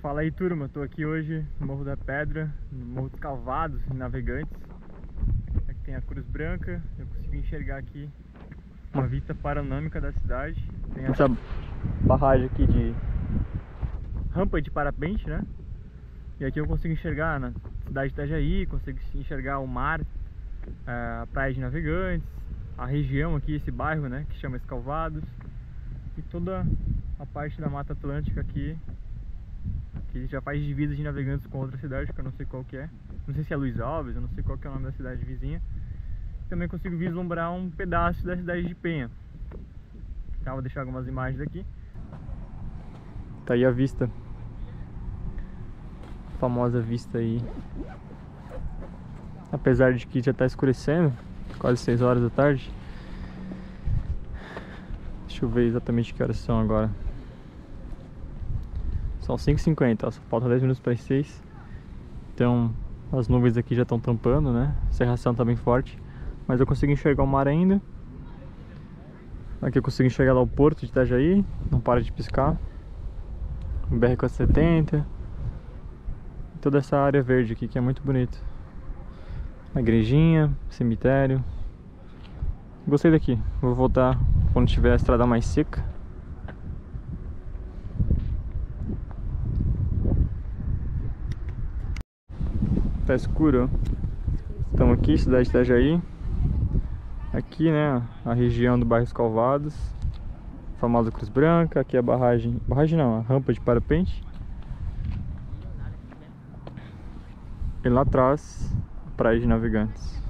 Fala aí turma, tô aqui hoje no Morro da Pedra, no Morro dos Calvados, em Navegantes. Aqui tem a Cruz Branca, eu consigo enxergar aqui uma vista panorâmica da cidade. Tem essa barragem aqui de rampa de parapente, né? E aqui eu consigo enxergar na cidade de Itajaí, consigo enxergar o mar, a praia de Navegantes, a região aqui, esse bairro, né, que chama Escalvados, e toda a parte da Mata Atlântica aqui que já faz divisa de navegantes com outra cidade, que eu não sei qual que é. Não sei se é Luiz Alves, eu não sei qual que é o nome da cidade vizinha. Também consigo vislumbrar um pedaço da cidade de Penha. Tá, vou deixar algumas imagens aqui. Tá aí a vista. A famosa vista aí. Apesar de que já tá escurecendo, quase 6 horas da tarde. Deixa eu ver exatamente que horas são agora. São 5h50, só falta 10 minutos para as 6 Então as nuvens aqui já estão tampando, né? A serração tá bem forte. Mas eu consigo enxergar o mar ainda. Aqui eu consigo enxergar lá o porto de Itajaí. Não para de piscar. O BR-470 Toda essa área verde aqui que é muito bonito. A igrejinha, cemitério. Gostei daqui. Vou voltar quando tiver a estrada mais seca tá escuro. Estamos aqui, cidade de Itajaí. Aqui, né, a região do bairro Escalvados. Famosa Cruz Branca. Aqui a barragem, barragem não, a rampa de parapente. E lá atrás, praia de navegantes.